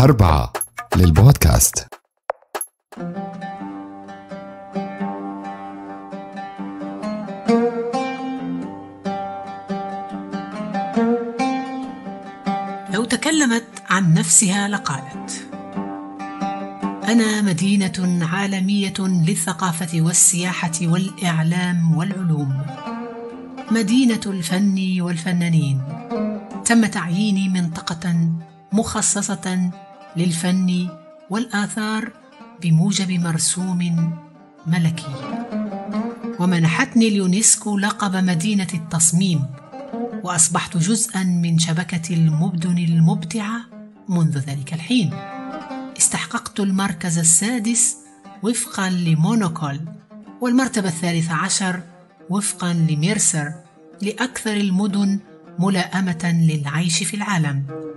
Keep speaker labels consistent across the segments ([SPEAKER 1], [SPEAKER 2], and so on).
[SPEAKER 1] أربعة للبودكاست.
[SPEAKER 2] لو تكلمت عن نفسها لقالت أنا مدينة عالمية للثقافة والسياحة والإعلام والعلوم مدينة الفن والفنانين تم تعييني منطقة مخصصة للفن والآثار بموجب مرسوم ملكي. ومنحتني اليونسكو لقب مدينة التصميم وأصبحت جزءا من شبكة المدن المبدعة منذ ذلك الحين. استحققت المركز السادس وفقا لمونوكول والمرتبة الثالثة عشر وفقا لميرسر لأكثر المدن ملائمة للعيش في العالم.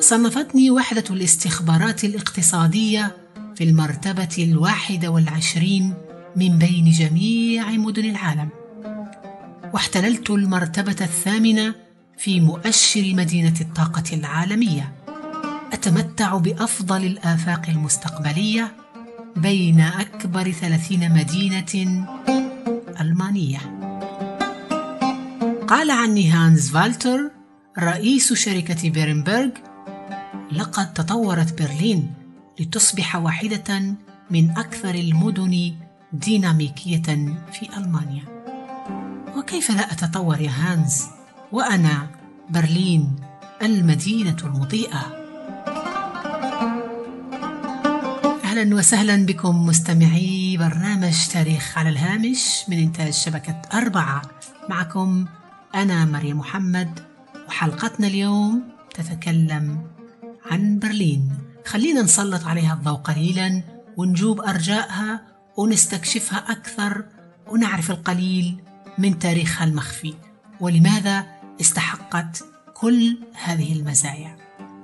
[SPEAKER 2] صنفتني وحدة الاستخبارات الاقتصادية في المرتبة الواحدة والعشرين من بين جميع مدن العالم واحتللت المرتبة الثامنة في مؤشر مدينة الطاقة العالمية. أتمتع بأفضل الآفاق المستقبلية بين أكبر ثلاثين مدينة ألمانية. قال عني هانز فالتر رئيس شركة بيرنبرغ: لقد تطورت برلين لتصبح واحدة من أكثر المدن ديناميكية في ألمانيا. وكيف لا أتطور يا هانز وأنا برلين المدينة المضيئة أهلا وسهلا بكم مستمعي برنامج تاريخ على الهامش من إنتاج شبكة أربعة معكم أنا مريم محمد وحلقتنا اليوم تتكلم عن برلين. خلينا نسلط عليها الضوء قليلا ونجوب أرجائها ونستكشفها أكثر ونعرف القليل من تاريخها المخفي. ولماذا استحقت كل هذه المزايا؟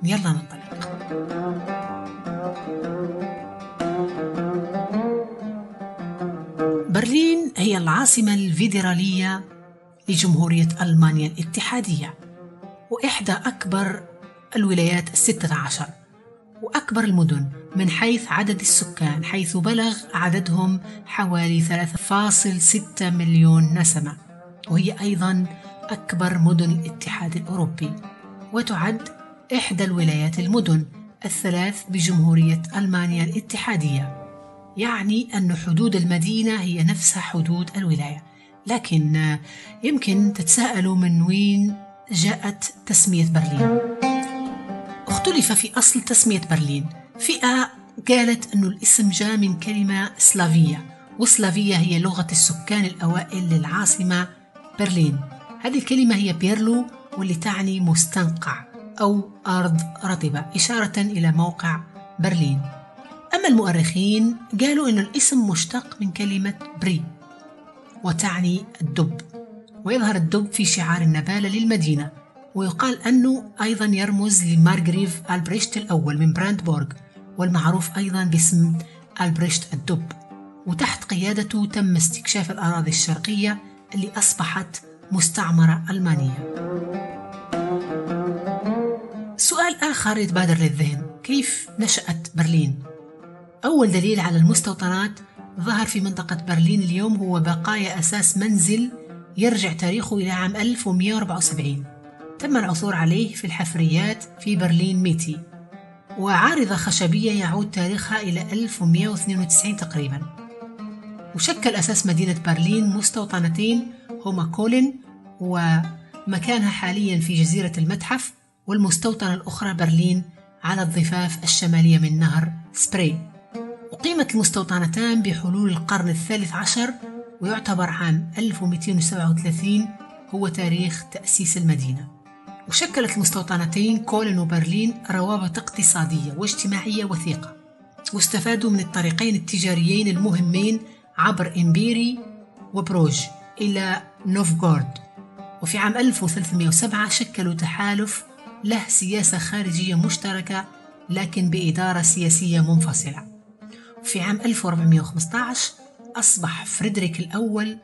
[SPEAKER 2] يلا ننطلق. برلين هي العاصمة الفيدرالية لجمهورية ألمانيا الاتحادية وإحدى أكبر الولايات الستة عشر. وأكبر المدن من حيث عدد السكان حيث بلغ عددهم حوالي 3.6 مليون نسمة. وهي أيضا أكبر مدن الاتحاد الأوروبي. وتعد إحدى الولايات المدن الثلاث بجمهورية ألمانيا الاتحادية. يعني أن حدود المدينة هي نفسها حدود الولاية. لكن يمكن تتساءلوا من وين جاءت تسمية برلين. اختلف في أصل تسمية برلين. فئة قالت أنه الاسم جاء من كلمة سلافية وسلافية هي لغة السكان الأوائل للعاصمة برلين. هذه الكلمة هي بيرلو واللي تعني مستنقع أو أرض رطبة إشارة إلى موقع برلين. أما المؤرخين قالوا أن الاسم مشتق من كلمة بري وتعني الدب ويظهر الدب في شعار النبالة للمدينة. ويقال أنه أيضا يرمز لمارغريف ألبريشت الأول من براندبورغ والمعروف أيضا باسم ألبريشت الدب. وتحت قيادته تم استكشاف الأراضي الشرقية اللي أصبحت مستعمرة ألمانية. سؤال آخر يتبادر للذهن كيف نشأت برلين؟ أول دليل على المستوطنات ظهر في منطقة برلين اليوم هو بقايا أساس منزل يرجع تاريخه إلى عام 1174 تم العثور عليه في الحفريات في برلين ميتي. وعارضة خشبية يعود تاريخها إلى 1192 تقريبا. وشكل أساس مدينة برلين مستوطنتين هما كولين ومكانها حاليا في جزيرة المتحف والمستوطنة الأخرى برلين على الضفاف الشمالية من نهر سبراي أقيمت المستوطنتان بحلول القرن الثالث عشر ويعتبر عام 1237 هو تاريخ تأسيس المدينة. وشكلت المستوطنتين كولن وبرلين روابط اقتصادية واجتماعية وثيقة واستفادوا من الطريقين التجاريين المهمين عبر إمبيري وبروج إلى نوفغورد. وفي عام 1307 شكلوا تحالف له سياسة خارجية مشتركة لكن بإدارة سياسية منفصلة. في عام 1415 أصبح فريدريك الأول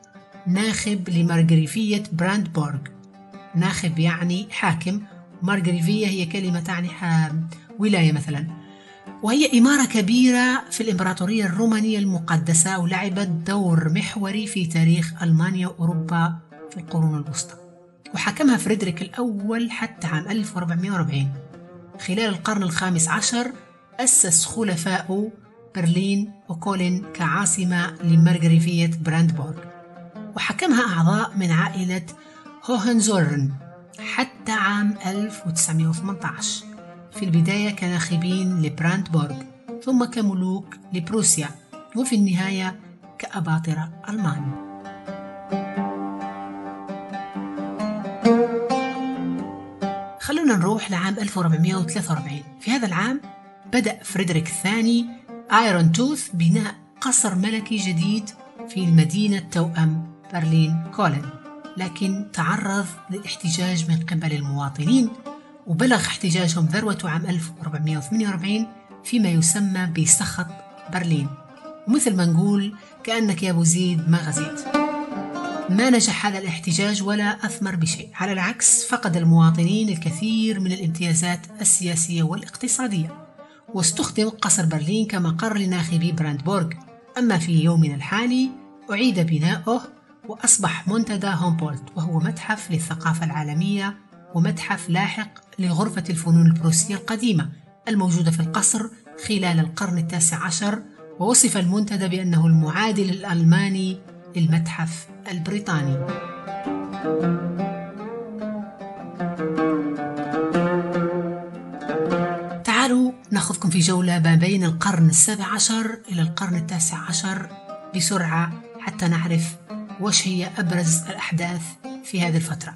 [SPEAKER 2] ناخب لمارغريفية براندبورغ. ناخب يعني حاكم. مارغريفية هي كلمة تعني ولاية مثلا. وهي إمارة كبيرة في الإمبراطورية الرومانية المقدسة ولعبت دور محوري في تاريخ ألمانيا وأوروبا في القرون الوسطى. وحكمها فريدريك الأول حتى عام 1440 خلال القرن الخامس عشر أسس خلفاء برلين وكولين كعاصمة لمرغريفية براندبورغ. وحكمها أعضاء من عائلة هوهنزولرن. حتى عام 1918 في البداية كناخبين لبراندبورغ ثم كملوك لبروسيا وفي النهاية كأباطرة ألمان. خلونا نروح لعام 1443 في هذا العام بدأ فريدريك الثاني آيرون توث بناء قصر ملكي جديد في المدينة توأم برلين كولن. لكن تعرض للاحتجاج من قبل المواطنين وبلغ احتجاجهم ذروته عام 1448 فيما يسمى بسخط برلين. ومثل ما نقول كأنك يا أبو زيد ما غزيت. ما نجح هذا الاحتجاج ولا أثمر بشيء. على العكس فقد المواطنين الكثير من الامتيازات السياسية والاقتصادية. واستخدم قصر برلين كمقر لناخبي براندبورغ. أما في يومنا الحالي أعيد بناؤه وأصبح منتدى هومبولت وهو متحف للثقافة العالمية ومتحف لاحق لغرفة الفنون البروسية القديمة الموجودة في القصر خلال القرن التاسع عشر ووصف المنتدى بأنه المعادل الألماني للمتحف البريطاني. تعالوا ناخذكم في جولة ما بين القرن السابع عشر إلى القرن التاسع عشر بسرعة حتى نعرف وش هي أبرز الأحداث في هذه الفترة.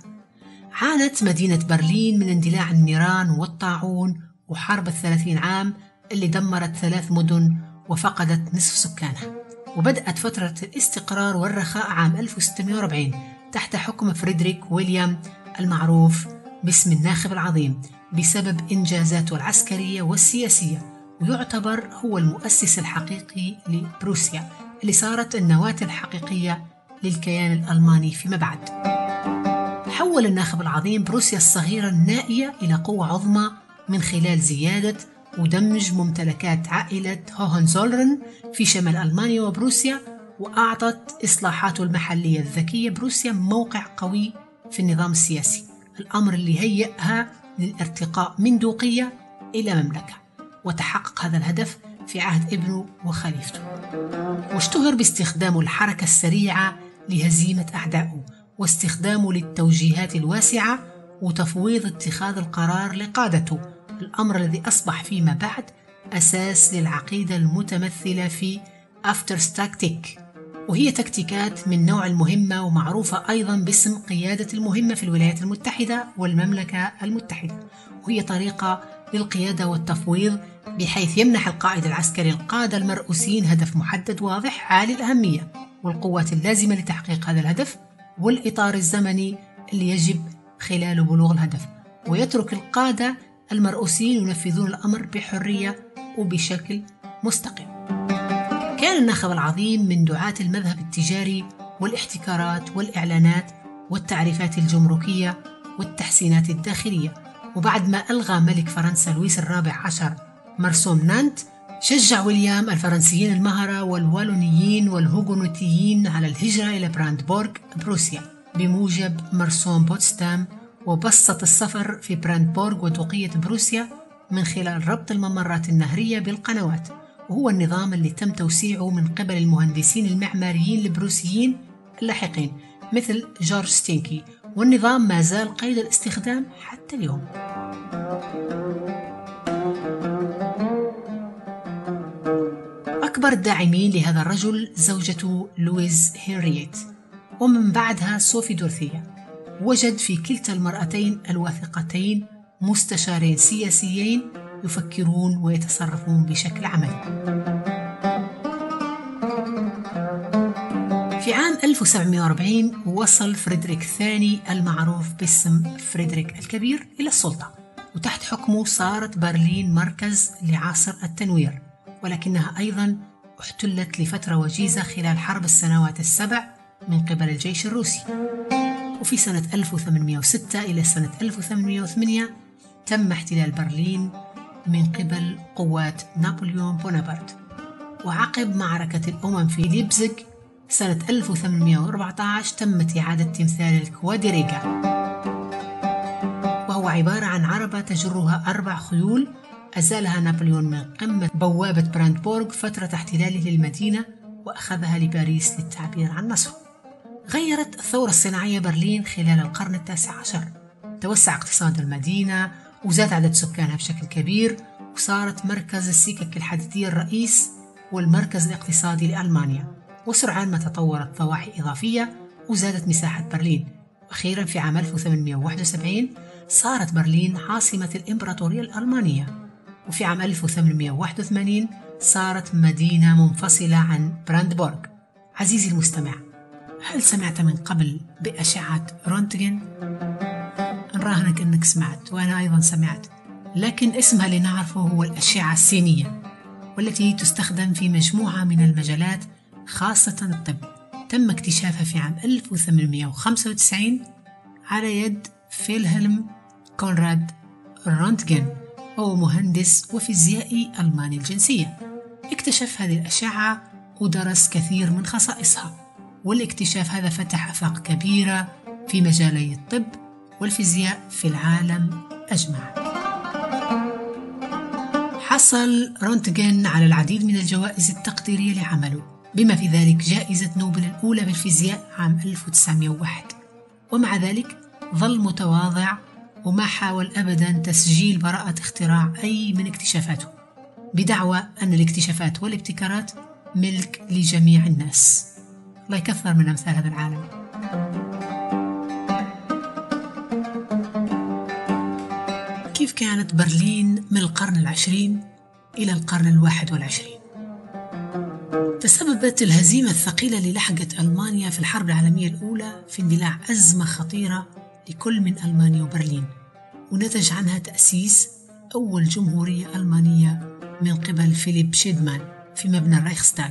[SPEAKER 2] عانت مدينة برلين من اندلاع النيران والطاعون وحرب الثلاثين عام اللي دمرت ثلاث مدن وفقدت نصف سكانها وبدأت فترة الاستقرار والرخاء عام 1640 تحت حكم فريدريك ويليام المعروف باسم الناخب العظيم بسبب إنجازاته العسكرية والسياسية ويعتبر هو المؤسس الحقيقي لبروسيا اللي صارت النواة الحقيقية للكيان الألماني فيما بعد. حول الناخب العظيم بروسيا الصغيرة النائية إلى قوة عظمى من خلال زيادة ودمج ممتلكات عائلة هوهنزولرن في شمال ألمانيا وبروسيا وأعطت إصلاحاته المحلية الذكية بروسيا موقع قوي في النظام السياسي. الأمر اللي هيئها للارتقاء من دوقية إلى مملكة. وتحقق هذا الهدف في عهد ابنه وخليفته. واشتهر باستخدام الحركة السريعة لهزيمة أعدائه واستخدامه للتوجيهات الواسعة وتفويض اتخاذ القرار لقادته الأمر الذي أصبح فيما بعد أساس للعقيدة المتمثلة في أفتر تاكتيك وهي تكتيكات من نوع المهمة ومعروفة أيضا باسم قيادة المهمة في الولايات المتحدة والمملكة المتحدة. وهي طريقة للقيادة والتفويض بحيث يمنح القائد العسكري القادة المرؤوسين هدف محدد واضح عالي الأهمية. والقوات اللازمة لتحقيق هذا الهدف والإطار الزمني اللي يجب خلاله بلوغ الهدف. ويترك القادة المرؤوسين ينفذون الأمر بحرية وبشكل مستقل كان الناخب العظيم من دعاة المذهب التجاري والاحتكارات والإعلانات والتعريفات الجمركية والتحسينات الداخلية. وبعد ما ألغى ملك فرنسا لويس الرابع عشر مرسوم نانت شجع ويليام الفرنسيين المهرة والوالونيين والهوغونوتيين على الهجرة إلى براندبورغ بروسيا بموجب مرسوم بوتسدام وبسط السفر في براندبورغ ودوقية بروسيا من خلال ربط الممرات النهرية بالقنوات. وهو النظام اللي تم توسيعه من قبل المهندسين المعماريين البروسيين اللاحقين مثل جورج ستينكي. والنظام ما زال قيد الاستخدام حتى اليوم. أكبر الداعمين لهذا الرجل زوجته لويز هنرييت ومن بعدها صوفي دورثيا وجد في كلتا المرأتين الواثقتين مستشارين سياسيين يفكرون ويتصرفون بشكل عملي. في عام 1740 وصل فريدريك الثاني المعروف باسم فريدريك الكبير إلى السلطة. وتحت حكمه صارت برلين مركز لعصر التنوير. ولكنها أيضا احتلت لفترة وجيزة خلال حرب السنوات السبع من قبل الجيش الروسي. وفي سنة 1806 إلى سنة 1808 تم احتلال برلين من قبل قوات نابليون بونابرت. وعقب معركة الأمم في ليبزيغ سنة 1814 تمت إعادة تمثال الكوادريجا وهو عبارة عن عربة تجرها أربع خيول أزالها نابليون من قمة بوابة براندبورغ فترة احتلاله للمدينة وأخذها لباريس للتعبير عن نصره. غيرت الثورة الصناعية برلين خلال القرن التاسع عشر. توسع اقتصاد المدينة وزاد عدد سكانها بشكل كبير وصارت مركز السكك الحديدية الرئيس والمركز الاقتصادي لألمانيا. وسرعان ما تطورت ضواحي إضافية وزادت مساحة برلين. وأخيرا في عام 1871 صارت برلين عاصمة الإمبراطورية الألمانية. وفي عام 1881 صارت مدينة منفصلة عن براندبورغ. عزيزي المستمع هل سمعت من قبل بأشعة رونتجن؟ نراهنك أنك سمعت وأنا أيضا سمعت لكن اسمها اللي نعرفه هو الأشعة السينية والتي تستخدم في مجموعة من المجالات خاصة الطب. تم اكتشافها في عام 1895 على يد فيلهلم كونراد رونتجن وهو مهندس وفيزيائي ألماني الجنسية. اكتشف هذه الأشعة ودرس كثير من خصائصها. والاكتشاف هذا فتح آفاق كبيرة في مجالي الطب والفيزياء في العالم أجمع حصل رونتجن على العديد من الجوائز التقديرية لعمله بما في ذلك جائزة نوبل الأولى بالفيزياء عام 1901 ومع ذلك ظل متواضع وما حاول أبدا تسجيل براءة اختراع أي من اكتشافاته بدعوى أن الاكتشافات والابتكارات ملك لجميع الناس. الله يكثر من أمثال هذا العالم. كيف كانت برلين من القرن العشرين إلى القرن الواحد والعشرين؟ تسببت الهزيمة الثقيلة اللي لحقت ألمانيا في الحرب العالمية الأولى في اندلاع أزمة خطيرة لكل من ألمانيا وبرلين. ونتج عنها تأسيس أول جمهورية ألمانية من قبل فيليب شيدمان في مبنى الرايخستاغ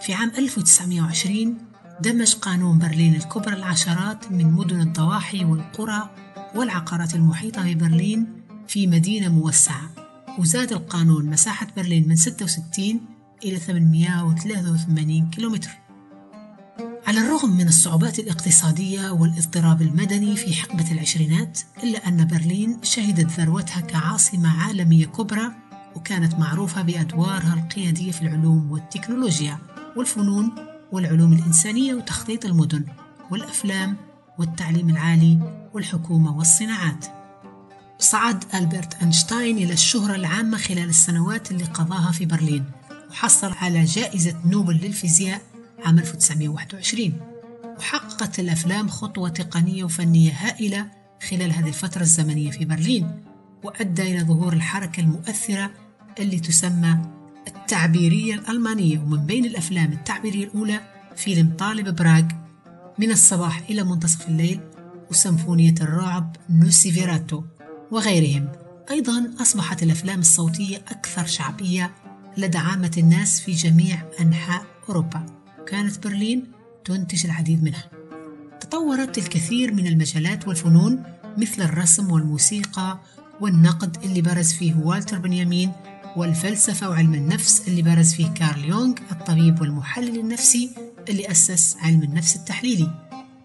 [SPEAKER 2] في عام 1920 دمج قانون برلين الكبرى العشرات من مدن الضواحي والقرى والعقارات المحيطة ببرلين في مدينة موسعة. وزاد القانون مساحة برلين من 66 إلى 883 كيلومتر. على الرغم من الصعوبات الاقتصادية والاضطراب المدني في حقبة العشرينات إلا أن برلين شهدت ذروتها كعاصمة عالمية كبرى وكانت معروفة بأدوارها القيادية في العلوم والتكنولوجيا والفنون والعلوم الإنسانية وتخطيط المدن والأفلام والتعليم العالي والحكومة والصناعات. صعد ألبرت أينشتاين إلى الشهرة العامة خلال السنوات اللي قضاها في برلين وحصل على جائزة نوبل للفيزياء عام 1921 وحققت الأفلام خطوة تقنية وفنية هائلة خلال هذه الفترة الزمنية في برلين وأدى إلى ظهور الحركة المؤثرة اللي تسمى التعبيرية الألمانية ومن بين الأفلام التعبيرية الأولى فيلم طالب براغ من الصباح إلى منتصف الليل وسمفونية الرعب نوسيفيراتو وغيرهم. أيضا أصبحت الأفلام الصوتية أكثر شعبية لدى عامة الناس في جميع أنحاء أوروبا. وكانت برلين تنتج العديد منها. تطورت الكثير من المجالات والفنون مثل الرسم والموسيقى والنقد اللي برز فيه والتر بنيامين والفلسفة وعلم النفس اللي برز فيه كارل يونغ الطبيب والمحلل النفسي اللي أسس علم النفس التحليلي.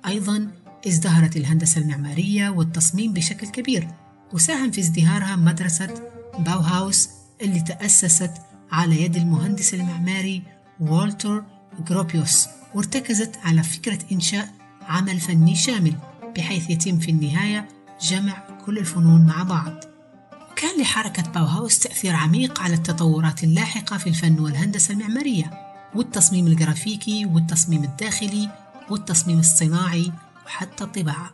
[SPEAKER 2] أيضا ازدهرت الهندسة المعمارية والتصميم بشكل كبير وساهم في ازدهارها مدرسة باوهاوس اللي تأسست على يد المهندس المعماري والتر جروبيوس وارتكزت على فكرة إنشاء عمل فني شامل بحيث يتم في النهاية جمع كل الفنون مع بعض كان لحركة باوهاوس تأثير عميق على التطورات اللاحقة في الفن والهندسة المعمارية والتصميم الجرافيكي والتصميم الداخلي والتصميم الصناعي وحتى الطباعة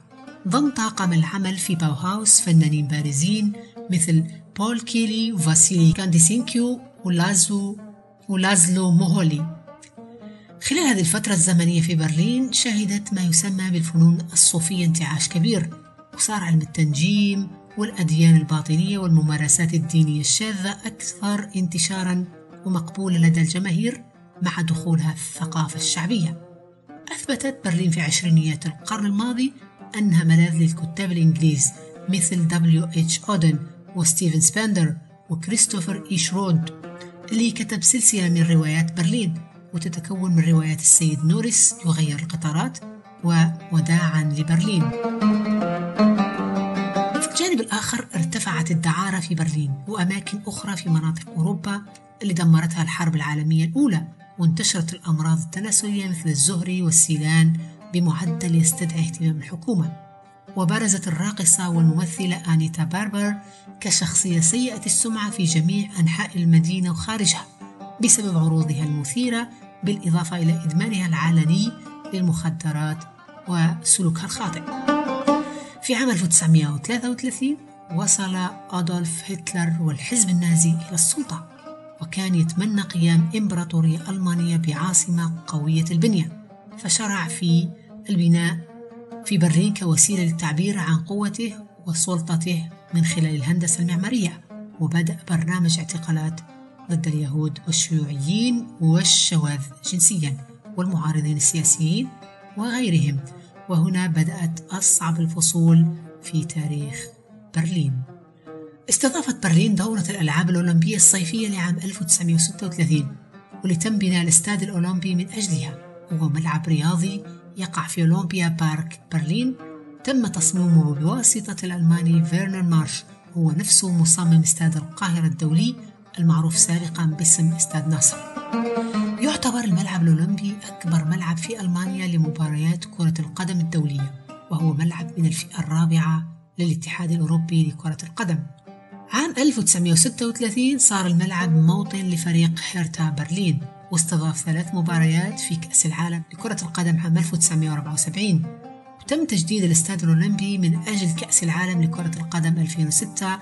[SPEAKER 2] ضم طاقم العمل في باوهاوس فنانين بارزين مثل بول كيلي وفاسيلي كاندينسكي ولازو ولازلو موهولي خلال هذه الفترة الزمنية في برلين شهدت ما يسمى بالفنون الصوفية انتعاش كبير وصار علم التنجيم والأديان الباطنية والممارسات الدينية الشاذة أكثر انتشارا ومقبولة لدى الجماهير مع دخولها الثقافة الشعبية. أثبتت برلين في عشرينيات القرن الماضي أنها ملاذ للكتاب الإنجليز مثل دبليو إتش أودن وستيفن سباندر وكريستوفر إيشروود اللي كتب سلسلة من روايات برلين. وتتكون من روايات السيد نوريس يغير القطارات ووداعا لبرلين. في الجانب الآخر ارتفعت الدعارة في برلين وأماكن أخرى في مناطق أوروبا اللي دمرتها الحرب العالمية الأولى وانتشرت الأمراض التناسلية مثل الزهري والسيلان بمعدل يستدعي اهتمام الحكومة. وبرزت الراقصة والممثلة آنيتا باربر كشخصية سيئة السمعة في جميع أنحاء المدينة وخارجها. بسبب عروضها المثيرة بالإضافة إلى إدمانها العلني للمخدرات وسلوكها الخاطئ. في عام 1933 وصل أدولف هتلر والحزب النازي إلى السلطة وكان يتمنى قيام إمبراطورية ألمانية بعاصمة قوية البنية. فشرع في البناء في برلين كوسيلة للتعبير عن قوته وسلطته من خلال الهندسة المعمارية وبدأ برنامج اعتقالات ضد اليهود والشيوعيين والشواذ جنسيا والمعارضين السياسيين وغيرهم. وهنا بدأت أصعب الفصول في تاريخ برلين. استضافت برلين دورة الألعاب الأولمبية الصيفية لعام 1936 واللي تم بناء الاستاد الأولمبي من أجلها. وهو ملعب رياضي يقع في أولمبيا بارك برلين. تم تصميمه بواسطة الألماني فيرنر مارش هو نفسه مصمم استاد القاهرة الدولي المعروف سابقا باسم استاد ناصر. يعتبر الملعب الأولمبي أكبر ملعب في ألمانيا لمباريات كرة القدم الدولية وهو ملعب من الفئة الرابعة للاتحاد الأوروبي لكرة القدم. عام 1936 صار الملعب موطن لفريق هيرتا برلين واستضاف ثلاث مباريات في كأس العالم لكرة القدم عام 1974 وتم تجديد الاستاد الأولمبي من أجل كأس العالم لكرة القدم 2006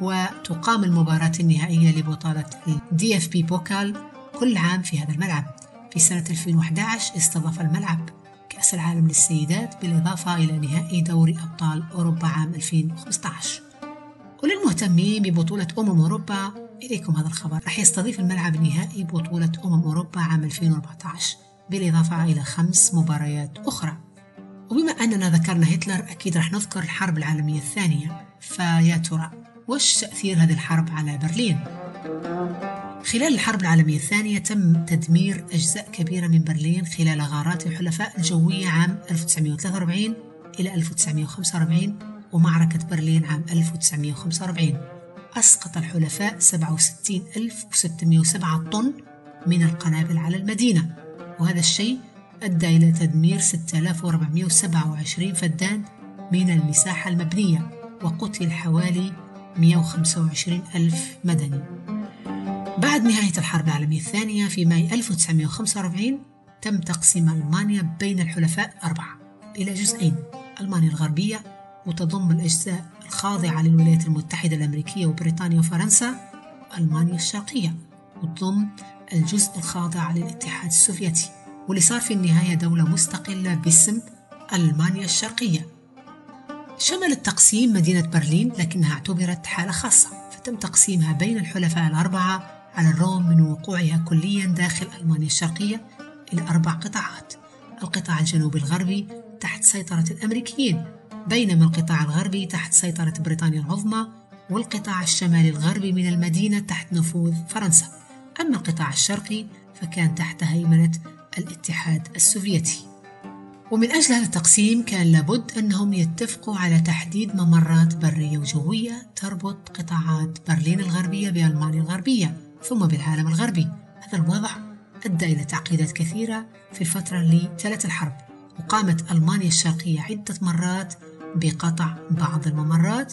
[SPEAKER 2] وتقام المباراة النهائية لبطولة ال DFB Pokal كل عام في هذا الملعب. في سنة 2011 استضاف الملعب كأس العالم للسيدات بالإضافة إلى نهائي دوري أبطال أوروبا عام 2015 وللمهتمين ببطولة أمم أوروبا إليكم هذا الخبر. رح يستضيف الملعب النهائي بطولة أمم أوروبا عام 2024 بالإضافة إلى خمس مباريات أخرى. وبما أننا ذكرنا هتلر أكيد رح نذكر الحرب العالمية الثانية. فيا ترى وش تأثير هذه الحرب على برلين؟ خلال الحرب العالمية الثانية تم تدمير أجزاء كبيرة من برلين خلال غارات الحلفاء الجوية عام 1943 إلى 1945 ومعركة برلين عام 1945 أسقط الحلفاء 67607 طن من القنابل على المدينة وهذا الشيء أدى إلى تدمير 6427 فدان من المساحة المبنية وقتل حوالي 125 ألف مدني. بعد نهاية الحرب العالمية الثانية في ماي 1945 تم تقسيم ألمانيا بين الحلفاء أربعة. إلى جزئين ألمانيا الغربية وتضم الأجزاء الخاضعة للولايات المتحدة الأمريكية وبريطانيا وفرنسا. وألمانيا الشرقية وتضم الجزء الخاضع للاتحاد السوفيتي. واللي صار في النهاية دولة مستقلة باسم ألمانيا الشرقية. شمل التقسيم مدينة برلين لكنها اعتبرت حالة خاصة فتم تقسيمها بين الحلفاء الأربعة على الرغم من وقوعها كليا داخل ألمانيا الشرقية إلى أربع قطاعات. القطاع الجنوبي الغربي تحت سيطرة الأمريكيين بينما القطاع الغربي تحت سيطرة بريطانيا العظمى والقطاع الشمالي الغربي من المدينة تحت نفوذ فرنسا. أما القطاع الشرقي فكان تحت هيمنة الاتحاد السوفيتي. ومن أجل هذا التقسيم كان لابد أنهم يتفقوا على تحديد ممرات برية وجوية تربط قطاعات برلين الغربية بألمانيا الغربية ثم بالعالم الغربي. هذا الوضع أدى إلى تعقيدات كثيرة في الفترة اللي تلت الحرب وقامت ألمانيا الشرقية عدة مرات بقطع بعض الممرات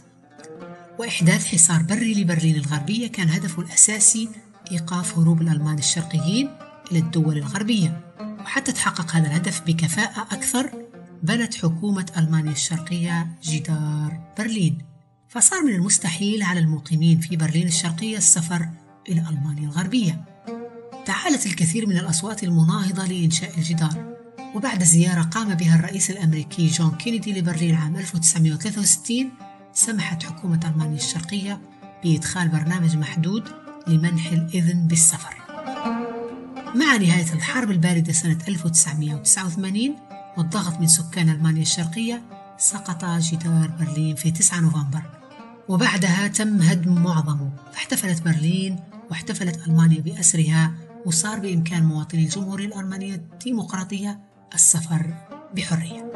[SPEAKER 2] وإحداث حصار بري لبرلين الغربية كان هدفه الأساسي إيقاف هروب الألمان الشرقيين إلى الدول الغربية. وحتى تحقق هذا الهدف بكفاءة أكثر بنت حكومة ألمانيا الشرقية جدار برلين. فصار من المستحيل على المقيمين في برلين الشرقية السفر إلى ألمانيا الغربية. تعالت الكثير من الأصوات المناهضة لإنشاء الجدار. وبعد زيارة قام بها الرئيس الأمريكي جون كينيدي لبرلين عام 1963 سمحت حكومة ألمانيا الشرقية بإدخال برنامج محدود لمنح الإذن بالسفر. مع نهاية الحرب الباردة سنة 1989 والضغط من سكان ألمانيا الشرقية سقط جدار برلين في 9 نوفمبر. وبعدها تم هدم معظمه. فاحتفلت برلين واحتفلت ألمانيا بأسرها وصار بإمكان مواطني الجمهورية الألمانية الديمقراطية السفر بحرية.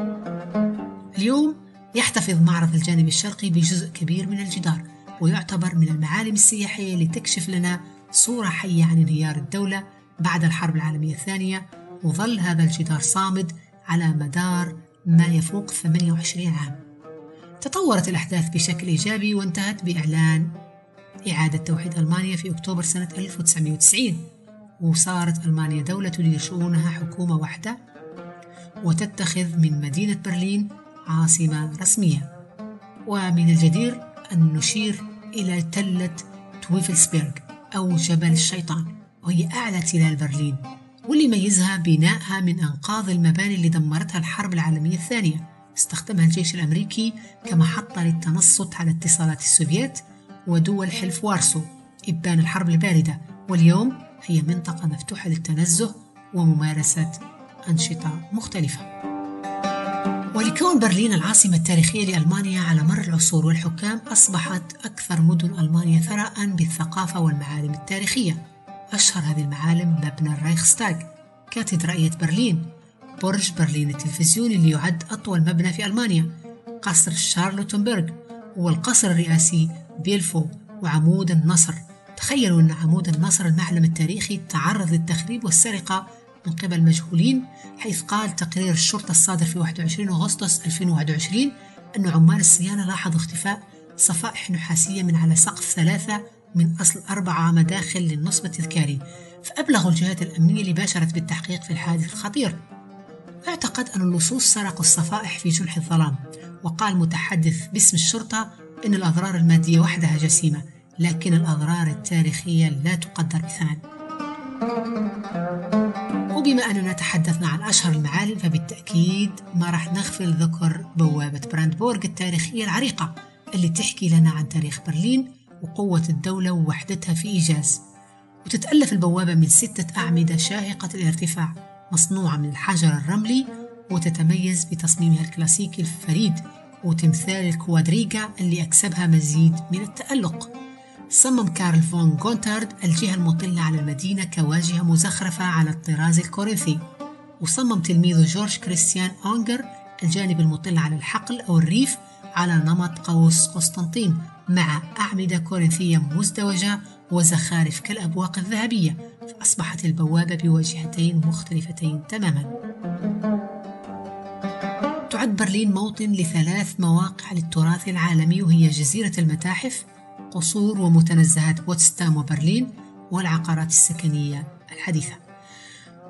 [SPEAKER 2] اليوم يحتفظ معرض الجانب الشرقي بجزء كبير من الجدار ويعتبر من المعالم السياحية اللي تكشف لنا صورة حية عن انهيار الدولة بعد الحرب العالمية الثانية وظل هذا الجدار صامد على مدار ما يفوق 28 عام. تطورت الأحداث بشكل إيجابي وانتهت بإعلان إعادة توحيد ألمانيا في أكتوبر سنة 1990 وصارت ألمانيا دولة تدير شؤونها حكومة واحدة وتتخذ من مدينة برلين عاصمة رسمية. ومن الجدير أن نشير إلى تلة تويفلسبرغ أو جبل الشيطان. وهي أعلى تلال برلين واللي يميزها بنائها من أنقاض المباني اللي دمرتها الحرب العالمية الثانية. استخدمها الجيش الأمريكي كمحطة للتنصت على اتصالات السوفييت ودول حلف وارسو إبان الحرب الباردة. واليوم هي منطقة مفتوحة للتنزه وممارسة أنشطة مختلفة. ولكون برلين العاصمة التاريخية لألمانيا على مر العصور والحكام أصبحت أكثر مدن ألمانيا ثراء بالثقافة والمعالم التاريخية. أشهر هذه المعالم مبنى الرايخستاغ كاتدرائية برلين برج برلين التلفزيوني اللي يعد أطول مبنى في ألمانيا قصر شارلوتنبرغ والقصر الرئاسي بيلفو وعمود النصر. تخيلوا أن عمود النصر المعلم التاريخي تعرض للتخريب والسرقة من قبل مجهولين حيث قال تقرير الشرطة الصادر في 21 أغسطس 2021 أن عمال الصيانة لاحظوا اختفاء صفائح نحاسية من على سقف ثلاثة من أصل أربعة مداخل للنصب التذكاري فأبلغوا الجهات الأمنية اللي باشرت بالتحقيق في الحادث الخطير. اعتقد أن اللصوص سرقوا الصفائح في جنح الظلام وقال متحدث باسم الشرطة أن الأضرار المادية وحدها جسيمة لكن الأضرار التاريخية لا تقدر بثمن. وبما أننا تحدثنا عن أشهر المعالم فبالتأكيد ما راح نغفل ذكر بوابة براندبورغ التاريخية العريقة اللي تحكي لنا عن تاريخ برلين وقوة الدولة ووحدتها في إيجاز. وتتألف البوابة من ستة أعمدة شاهقة الارتفاع مصنوعة من الحجر الرملي وتتميز بتصميمها الكلاسيكي الفريد وتمثال الكوادريجا اللي أكسبها مزيد من التألق. صمم كارل فون جونتارد الجهة المطلة على المدينة كواجهة مزخرفة على الطراز الكورنثي. وصمم تلميذه جورج كريستيان أونجر الجانب المطل على الحقل أو الريف على نمط قوس قسطنطين. مع أعمدة كورنثية مزدوجة وزخارف كالأبواق الذهبية فأصبحت البوابة بواجهتين مختلفتين تماما. تعد برلين موطن لثلاث مواقع للتراث العالمي وهي جزيرة المتاحف قصور ومتنزهات بوتستام وبرلين والعقارات السكنية الحديثة.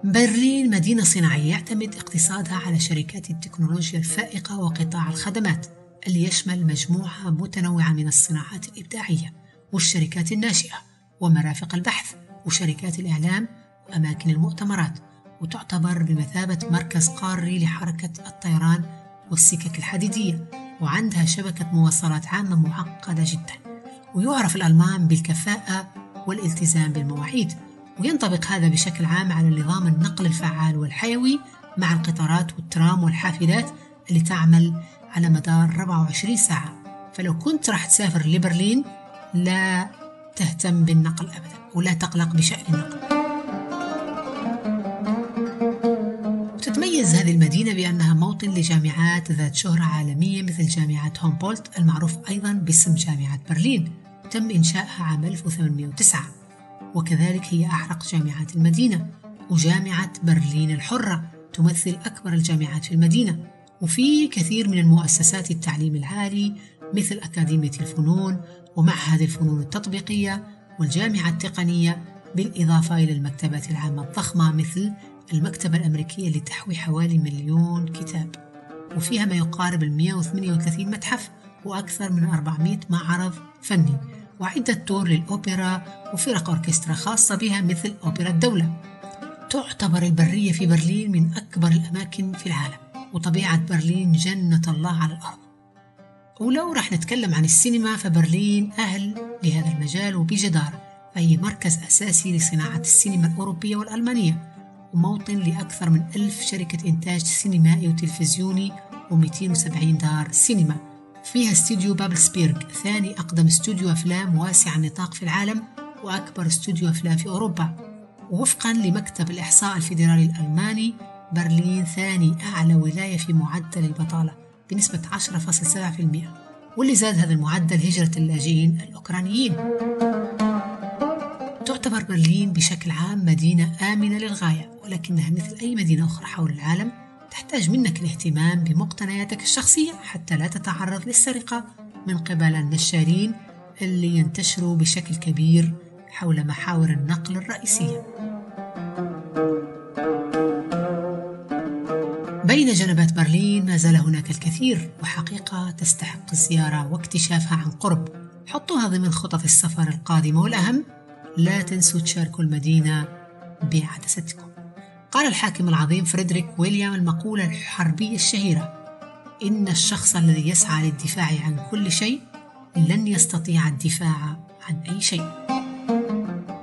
[SPEAKER 2] برلين مدينة صناعية يعتمد اقتصادها على شركات التكنولوجيا الفائقة وقطاع الخدمات. اللي يشمل مجموعة متنوعة من الصناعات الإبداعية والشركات الناشئة ومرافق البحث وشركات الإعلام وأماكن المؤتمرات وتعتبر بمثابة مركز قاري لحركة الطيران والسكك الحديدية وعندها شبكة مواصلات عامة معقدة جدا. ويعرف الألمان بالكفاءة والالتزام بالمواعيد وينطبق هذا بشكل عام على نظام النقل الفعال والحيوي مع القطارات والترام والحافلات اللي تعمل على مدار 24 ساعة. فلو كنت راح تسافر لبرلين لا تهتم بالنقل أبدا ولا تقلق بشأن النقل. تتميز هذه المدينة بأنها موطن لجامعات ذات شهرة عالمية مثل جامعة هومبولت المعروف أيضا باسم جامعة برلين. تم إنشائها عام 1809 وكذلك هي أعرق جامعات المدينة وجامعة برلين الحرة تمثل أكبر الجامعات في المدينة. وفي كثير من المؤسسات التعليم العالي مثل أكاديمية الفنون ومعهد الفنون التطبيقية والجامعة التقنية بالإضافة إلى المكتبات العامة الضخمة مثل المكتبة الأمريكية اللي تحوي حوالي مليون كتاب. وفيها ما يقارب ال 138 متحف وأكثر من 400 معرض فني وعدة تور للأوبرا وفرق أوركسترا خاصة بها مثل أوبرا الدولة. تعتبر البرية في برلين من أكبر الأماكن في العالم. وطبيعة برلين جنة الله على الأرض. ولو راح نتكلم عن السينما فبرلين أهل لهذا المجال وبجدارة. فهي مركز أساسي لصناعة السينما الأوروبية والألمانية. وموطن لأكثر من ألف شركة إنتاج سينمائي وتلفزيوني و270 دار سينما. فيها استوديو بابلسبيرغ ثاني أقدم استوديو أفلام واسع النطاق في العالم وأكبر استوديو أفلام في أوروبا. ووفقا لمكتب الإحصاء الفيدرالي الألماني برلين ثاني أعلى ولاية في معدل البطالة بنسبة 10.7% واللي زاد هذا المعدل هجرة اللاجئين الأوكرانيين تعتبر برلين بشكل عام مدينة آمنة للغاية ولكنها مثل أي مدينة أخرى حول العالم تحتاج منك الاهتمام بمقتنياتك الشخصية حتى لا تتعرض للسرقة من قبل النشالين اللي ينتشروا بشكل كبير حول محاور النقل الرئيسية. بين جنبات برلين ما زال هناك الكثير وحقيقة تستحق الزيارة واكتشافها عن قرب. حطوها ضمن خطط السفر القادمة والأهم لا تنسوا تشاركوا المدينة بعدستكم. قال الحاكم العظيم فريدريك ويليام المقولة الحربية الشهيرة: إن الشخص الذي يسعى للدفاع عن كل شيء لن يستطيع الدفاع عن أي شيء.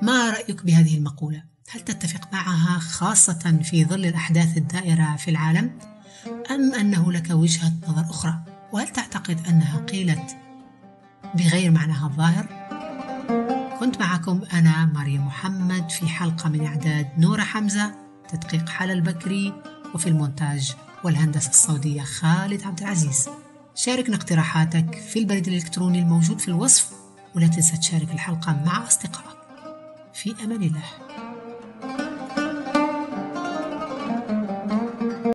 [SPEAKER 2] ما رأيك بهذه المقولة؟ هل تتفق معها خاصة في ظل الأحداث الدائرة في العالم؟ أم أنه لك وجهة نظر أخرى؟ وهل تعتقد أنها قيلت بغير معناها الظاهر؟ كنت معكم أنا مريم محمد في حلقة من إعداد نورة حمزة تدقيق حلا البكري وفي المونتاج والهندسة الصوتية خالد عبد العزيز شاركنا اقتراحاتك في البريد الإلكتروني الموجود في الوصف ولا تنسى تشارك الحلقة مع أصدقائك في أمان الله